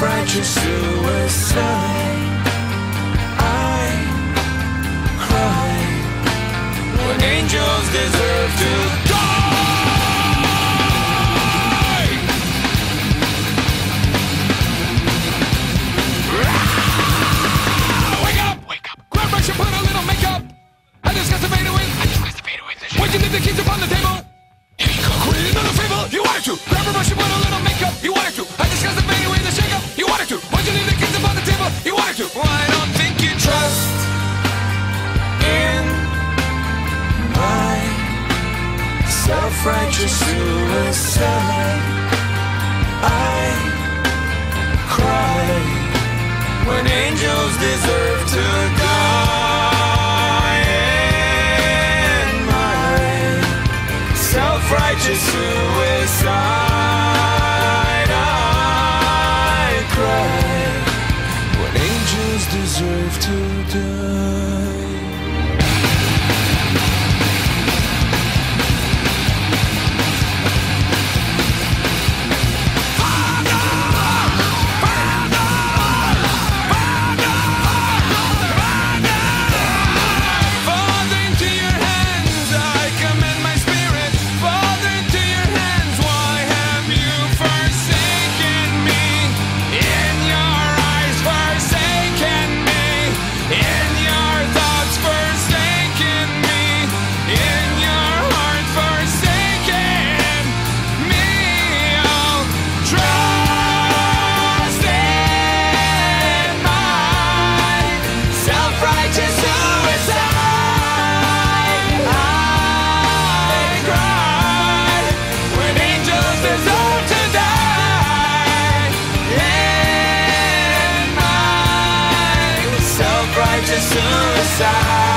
self-righteous suicide. I cry when angels deserve to die. Wake up! Wake up! Put a little makeup. I. I the you leave the keys upon the table? Here you go. Quit another favor. You wanted to. Grab a brush and put a little makeup. You wanted self-righteous suicide. I cry when angels deserve to die. In my self-righteous suicide, I cry when angels deserve to die. Suicide.